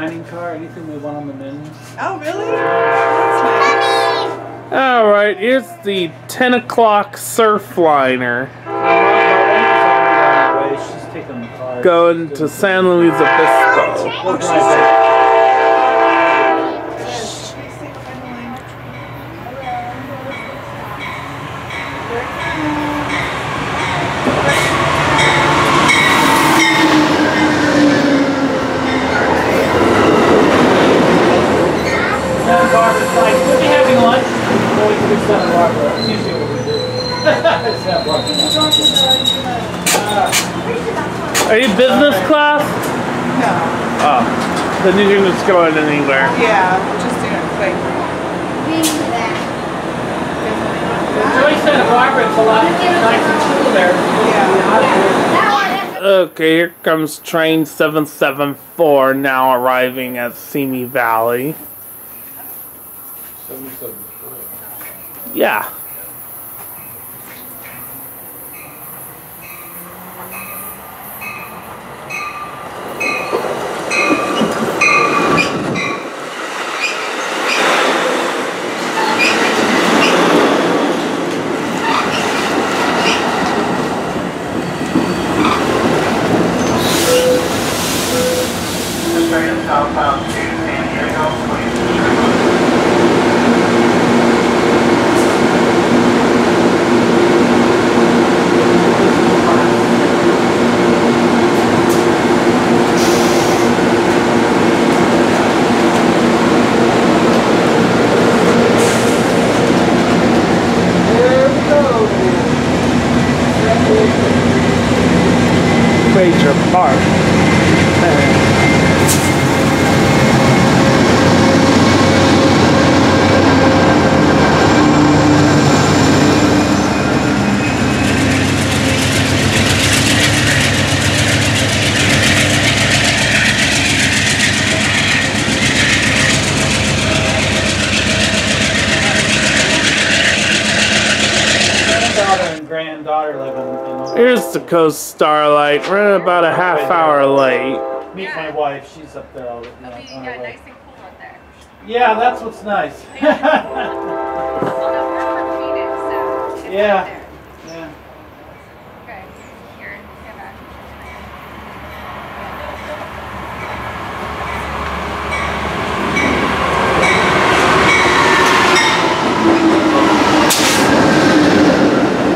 dining car, anything we want on the menu. Oh, really? Nice. All right, here's the 10 o'clock Surfliner My wife is on her way. She's taking the car. going to San Luis Obispo. Look, she's like, Santa Barbara's like, we'll be having lunch. We'll always do Santa Barbara. That's usually what we do. Santa Barbara. Are you business class? No. Oh, then you can just go in anywhere. Yeah, we're just doing it quick. Enjoy Santa Barbara. It's a lot nice and cool there. Yeah. Okay, here comes train 774 now arriving at Simi Valley. Yeah. Major Park. Granddaughter and granddaughter live in, in Here's the Coast Starlight. We're about a half hour late. Meet my wife. She's up there all the you know, It'll be yeah, nice and cool up there. Yeah, that's what's nice. Well, no, we're from Phoenix, so it's Yeah. up there. yeah. Okay, here, get back.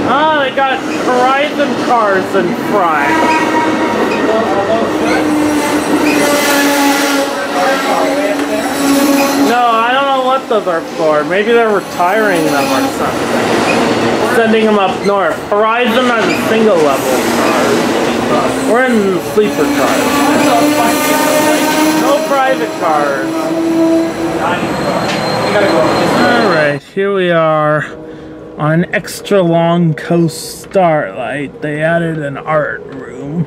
Oh, they got Horizon in front. No, I don't know what those are for. Maybe they're retiring them or something. Sending them up north. Horizon are a single level. We're in sleeper cars. No private cars. Alright, here we are on extra long coast starlight. They added an art room.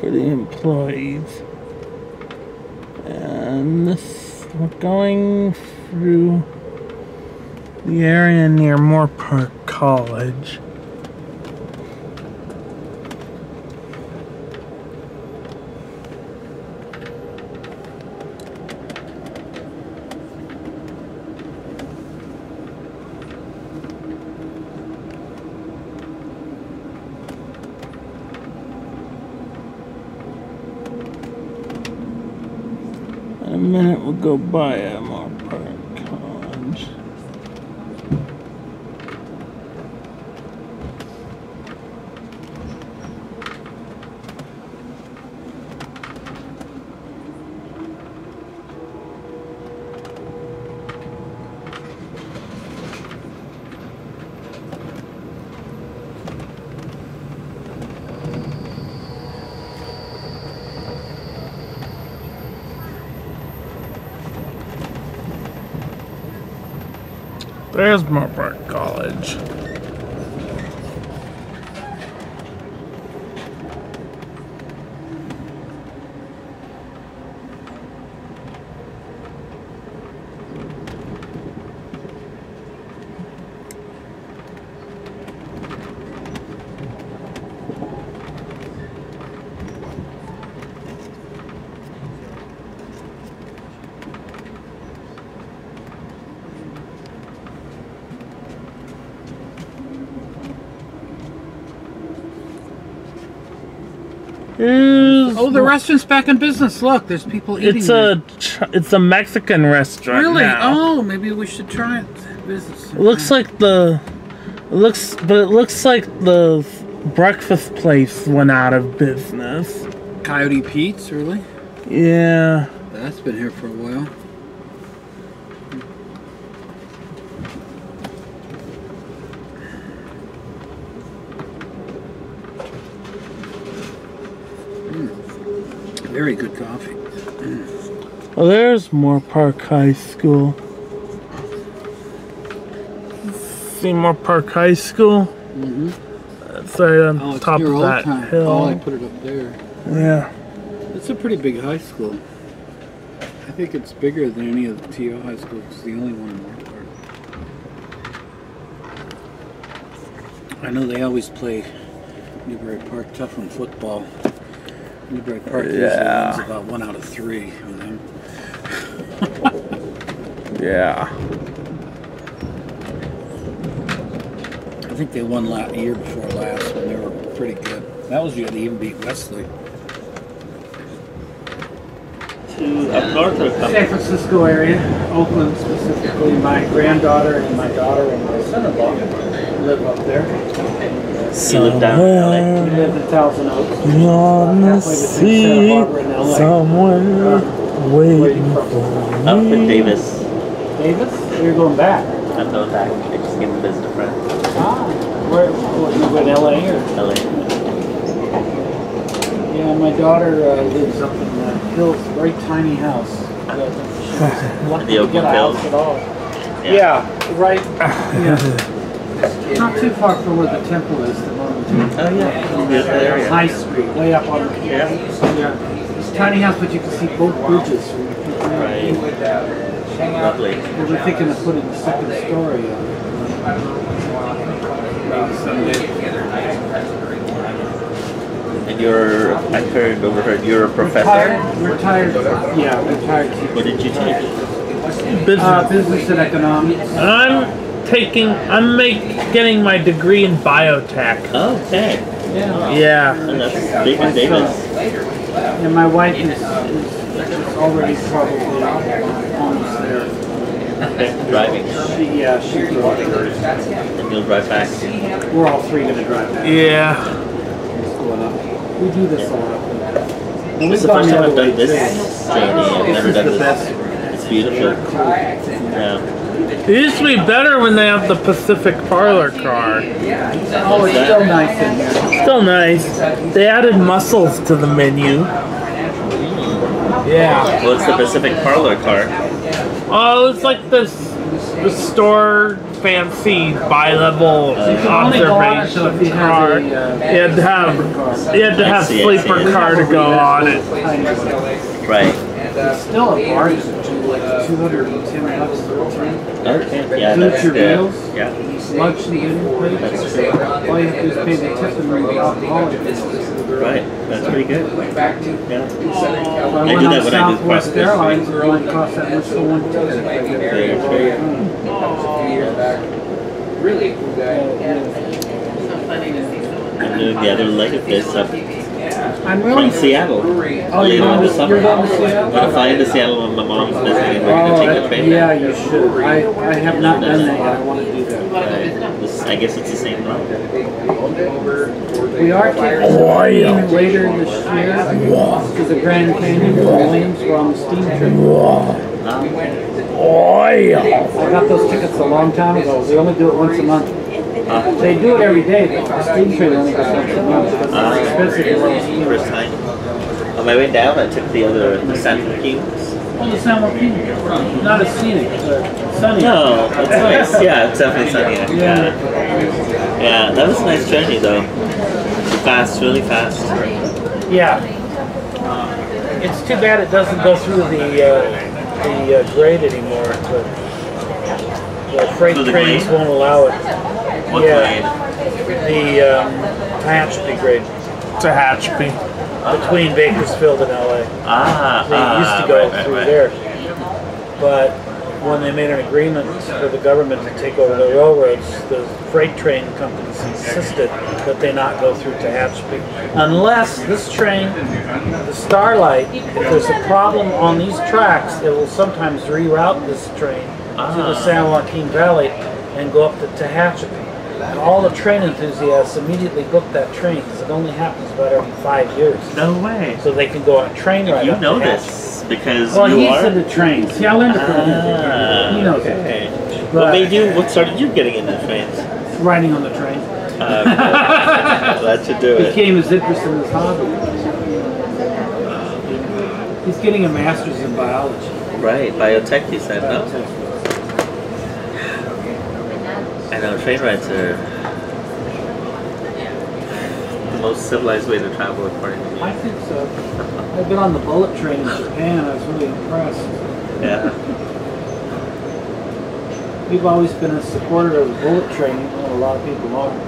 For the employees. And this we're going through the area near Moorpark College. In a minute we'll go buy a Moore Park College. There's Park College. Was. Oh, the restaurant's back in business. Look, there's people eating. It's a Ch- it's a Mexican restaurant. really. now. Oh, maybe we should try. It looks like the looks but it looks like the breakfast place went out of business. Coyote Pete's. Really? Yeah. That's been here for a while. Mm. Very good coffee. Well, there's Moorpark High School. Seymour Park High School. Mm-hmm. It's right on Oh, top of that time. hill. Oh, I put it up there. yeah. It's a pretty big high school. I think it's bigger than any of the TO high schools. It's the only one in Moore Park. I know they always play Newbury Park tough on football. Newbury Park usually Yeah. wins about one out of three with them. Yeah. I think they won last year before last when they were pretty good. That was year they even beat Wesley. To up north or? San Francisco area, Oakland specifically. My granddaughter and my daughter and my son-in-law live up there. You live down in LA? We live in Thousand Oaks. On the Halfway between Santa sea, Barbara and LA. somewhere Waiting waiting for for Up in me. Davis. Davis? You're going back. I'm going back. I just came to visit a friend. Ah, where, what, you in LA or? LA. Yeah, my daughter uh, lives up in the hills, very tiny house. Uh, she's lucky The to get a house at all. Yeah. Yeah, right. Yeah. Not too far from where the temple is, the Mormon. Oh yeah. Beautiful area. High Street, way up on the Yeah. Yeah. It's a tiny house, but you can see both bridges. from the. Right. Lovely. We were thinking of putting the second story on. Maybe. And you're, I heard, overheard, you're a professor? Retired, retired, yeah, retired teacher. What did you teach? Business. Uh, business and economics. I'm taking. I'm make getting my degree in biotech. Oh, okay. Yeah. Yeah. And that's big in Davis. And my wife is, is already probably almost there. Driving. She, yeah, she drove. And you'll drive back. We're all three gonna drive back. Yeah. It's going up. We do this a lot. And This is the gone first time I've done this journey. I've never done this. It's beautiful. Yeah. It used to be better when they have the Pacific Parlor car. Yeah. Oh, it's still nice in here. Still nice. They added mussels to the menu. Yeah. What's the Pacific Parlor car? Oh, it's like this the store fancy bi-level You can only go on it though observation if you have car. uh, You had to have you had to have sleeper car to go on it. Right. It's still a bargain, like two hundred and ten bucks for two. Okay. Yeah, Includes that's your good. meals? Yeah. Lunch and dinner plate. That's true. All you have to do is pay the tip and bring the alcoholic. Right. That's pretty good. Yeah. If I I went do on that when I do Southwest cross-country. Airlines, it might cost that much for one ticket. Very true. I'm doing the other leg of this up I'm from really. Seattle. Oh, later you're on going to, summer. you're going to I'm Seattle? gonna fly into Seattle when my mom's visiting. We're Oh, gonna take the train yeah, back. you should. I, I have not done that yet. I want to do that. Right. This, I guess it's the same route. We are taking some team later this year to the Grand Canyon in Williams. We're on the steam trip. Ah, Oh I got those tickets a long time ago. We only do it once a month. Ah, They do it every day, the steam train only goes once a month. Because it's expensive to run steam. First time. On my way down, I took the other, the San Joaquin. Oh, the San Joaquin. Not as scenic, but sunny. No, it's nice. Yeah, it's definitely sunny. Yeah. Yeah, that was a nice journey though. Fast, really fast. Yeah. It's too bad it doesn't go through the, uh, the uh, grade anymore, but the freight trains won't allow it. What Yeah. The, um, Tehachapi grade Tehachapi. between Bakersfield and LA. Ah, They ah, used to go right, right, through right. there. But when they made an agreement for the government to take over the railroads, the freight train companies insisted that they not go through Tehachapi. Unless this train, the Starlight, if there's a problem on these tracks, it will sometimes reroute this train to the Ah. San Joaquin Valley and go up to Tehachapi. And all the train enthusiasts immediately book that train because it only happens about every five years. No way. So they can go on a train ride You know this because Well, you he's are. into trains. See, I learned it from him. Ah, He knows it. But- What made you? What started you getting into trains? Riding on the train. Uh, that should do it. Became his interest in his hobby. He's getting a master's in biology. Right, biotech. He said no. I know train rides are the most civilized way to travel, according to me. I think so. I've been on the bullet train in Japan. I was really impressed. Yeah. We've always been a supporter of the bullet train, even a lot of people aren't.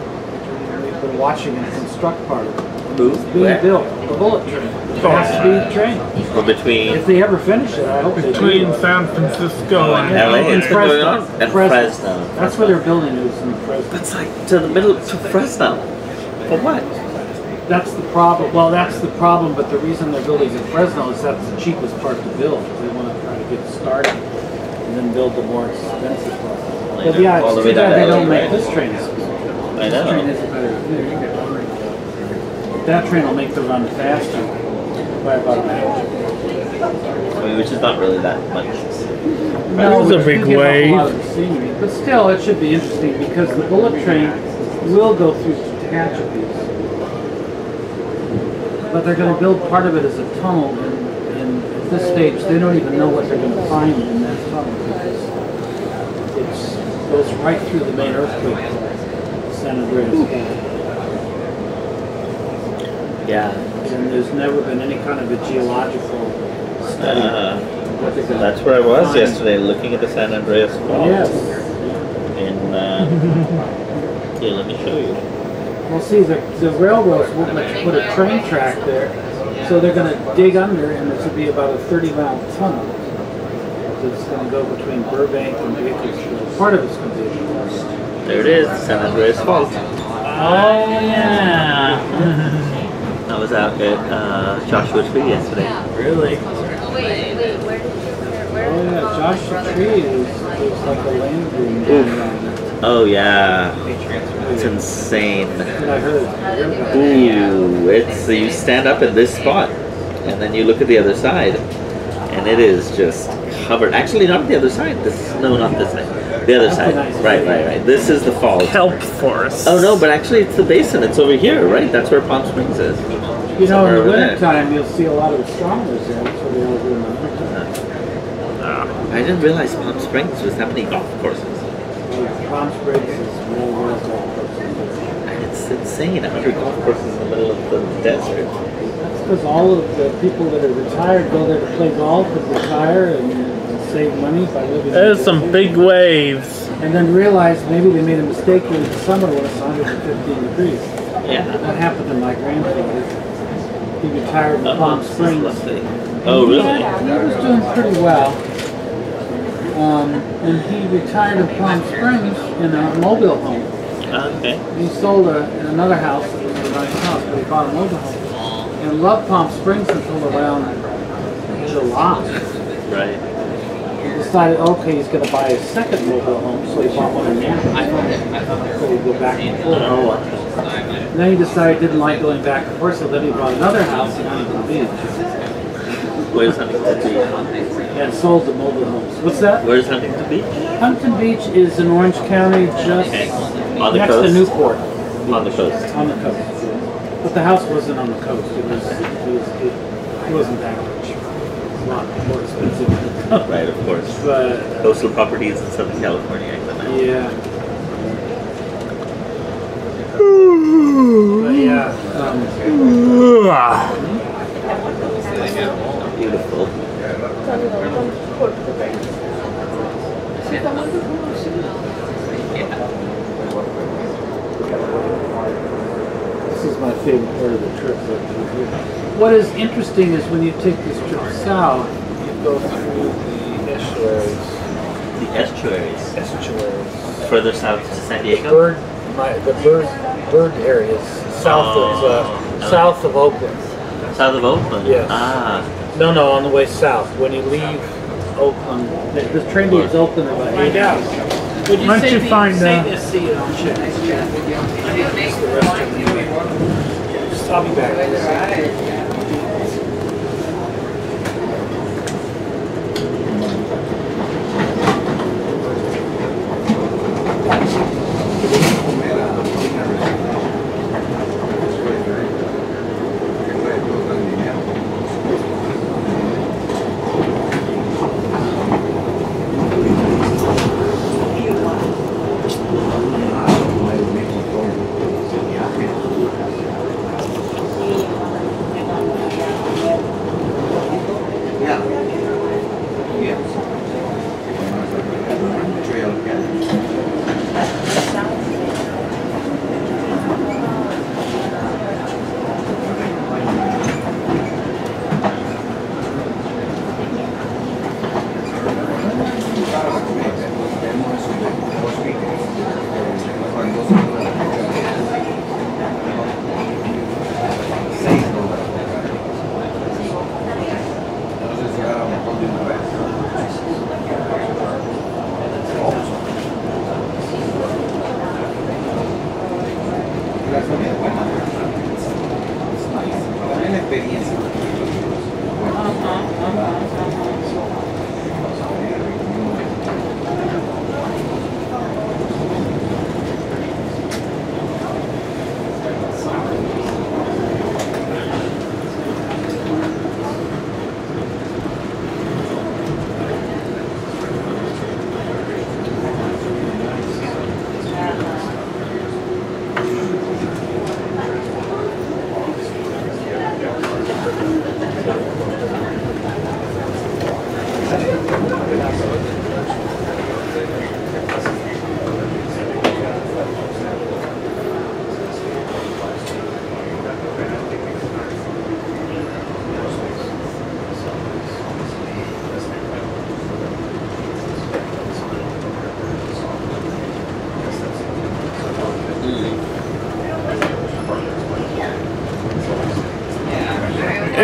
We've been watching it construct part of it. Who? It's being Where? built. The bullet train. It has to be a train. Well, between If they ever finish it, I hope they do. Between San Francisco and Yeah, LA in and Fresno. and Fresno. Fresno. That's where they're building it, is in Fresno. That's like to the middle to Fresno. For what? That's the problem. Well, that's the problem. But the reason they're building it in Fresno is that's the cheapest part to build. They want to try to get started and then build the more expensive part. But yeah, All the it's way too down bad to they LA, don't make right? this train. I This train know. is better. That train will make the run faster by about an hour. I mean, which is not really that much. No, was a but big you wave. A lot of scenery. But still, it should be interesting because the bullet train will go through Tehachapi. But they're going to build part of it as a tunnel, and, and at this stage, they don't even know what they're going to find in that tunnel because it's goes right through the main earthquake, San Andreas Fault. Yeah. And there's never been any kind of a geological study. Uh, of what they're gonna that's where I was find. yesterday, looking at the San Andreas Fault. Yes. In uh, here, let me show you. Well, see, the, the railroads won't let you put a train track there, so they're gonna dig under, and this will be about a thirty mile tunnel. It's gonna go between Burbank and Bakersfield. Part of it's gonna be. There it is, San Andreas Fault. Oh, yeah. I was out at uh, Joshua Tree yesterday. Really? Oh, wait, wait, where did you, where, where Oh, yeah, Joshua Tree is, is like a land green. Oh yeah, it's insane. And I heard, I heard about it. Ooh, it's you stand up in this spot, and then you look at the other side, and it is just covered. Actually, not the other side. This no, not this side. The other side. Right, right, right. This is the falls. kelp forest. Oh no, but actually it's the basin. It's over here, right? That's where Palm Springs is. You know, Somewhere in the over there. winter time, you'll see a lot of astronomers there. That's what they all do in the time. Ah. I didn't realize Palm Springs was that many golf courses. Oh, Palm Springs is real golf courses. It's insane. A hundred golf courses in the middle of the desert. That's because all of the people that are retired go there to play golf and retire and, and save money by living. There's some the big waves. And then realize maybe they made a mistake during the summer when it's 115 degrees. Yeah. That happened to my grandfather. He retired in Oh, Palm Springs. Oh really? Yeah, he was doing pretty well. Um, and he retired in Palm Springs in a mobile home. Okay. He sold a, another house that was a nice house, but he bought a mobile home. And loved Palm Springs until around July. Right. He decided, okay, he's gonna buy a second mobile home, so he bought one in Napa. So he'd go back and forth. Oh. And then he decided he didn't like going back and forth, so then he bought another house in Huntington Beach. Where's Huntington Beach? And sold the mobile homes. What's that? Where's Huntington Beach? Huntington Beach is in Orange County, just Okay. On the next coast. to Newport, On the coast. on the coast. But the house wasn't on the coast. It was. It was. It, it wasn't that rich. It's a lot more expensive. than the coast. Right, of course. But Coastal properties in Southern California. I can yeah. But yeah. Um, Beautiful. This is my favorite part of the trip. What is interesting is when you take this trip south, you go through the estuaries The estuaries. estuaries. Further south to San Diego. Bird, my, the bird, bird areas south of Oh. uh, south of Oakland. South of Oakland. Yes. Ah. No, no, on the way south. When you leave Oakland, the, the train leaves Oakland about eight hours. Would Once you find, uh, Just I'll be back.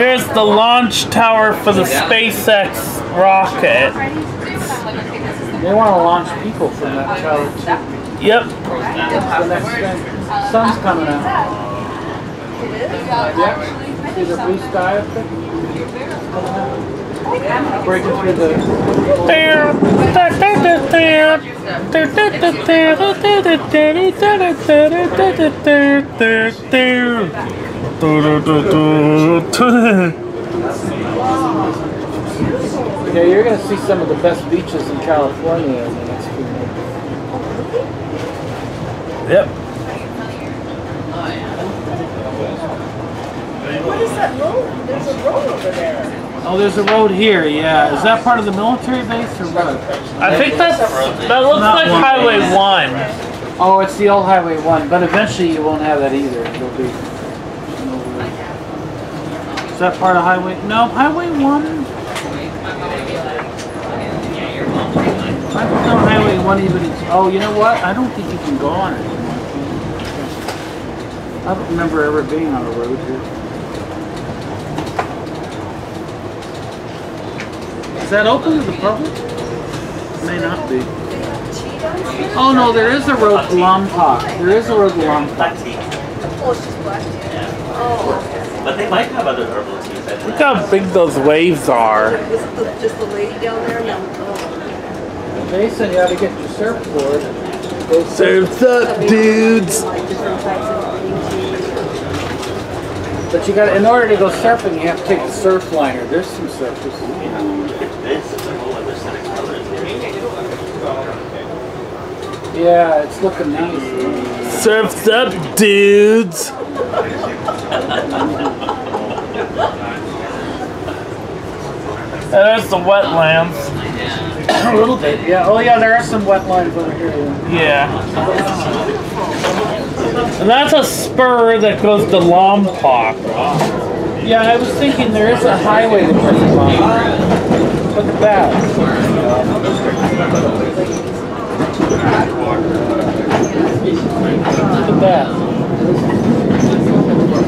Here's the launch tower for the SpaceX rocket. They want to launch people from that tower too. Yep. The next thing, sun's coming out. Yeah. See the blue sky up there? Coming out. Breaking through the. Yeah, you're gonna see some of the best beaches in California in the next few months. Yep. What is that road? There's a road over there. Oh, there's a road here. Yeah, is that part of the military base or what? I think that's that looks Not like one. Highway One. Oh, it's the old Highway One, but eventually you won't have that either. It'll be. That part of Highway? No, Highway One. I don't know Highway One even. Is, oh, you know what? I don't think you can go on it. I don't remember ever being on a road here. Is that open to the public? May not be. Oh no, there is a road to Lompoc. There is a road to Lompoc. Oh, it's just black. Oh, But they might have other herbal teas. Look know. how big those waves are. was it the, just the lady down there? No. Oh. Jason, you gotta get your surfboard. Go. Surf's up, dudes. Like different types of green tea. But you got to in order to go surfing, you have to take the Surfliner. There's some surfers. This is a whole other set of colors here. Yeah, it's looking nice. Surf's up, dudes. there's the wetlands. a little bit. Yeah. Oh yeah, there are some wetlands over here. Yeah. And that's a spur that goes to Lompoc. Yeah, I was thinking there is a highway that goes along. Look at that. Look at that.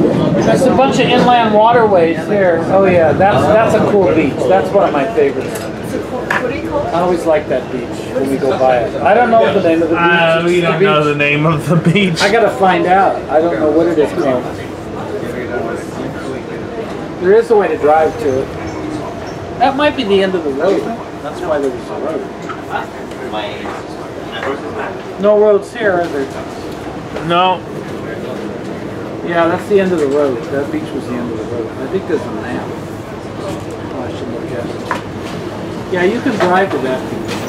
There's a bunch of inland waterways here. Oh yeah, that's that's a cool beach. That's one of my favorites. I always like that beach when we go by it. I don't know the name of the beach. Uh, we don't know beach. the name of the beach. I gotta find out. I don't know what it is called. There is a way to drive to it. That might be the end of the road. That's why there was a road. No roads here, is there? No. Yeah, that's the end of the road. That beach was the end of the road. I think there's a map. Oh, I should look at it. Yeah, you can drive to that beach.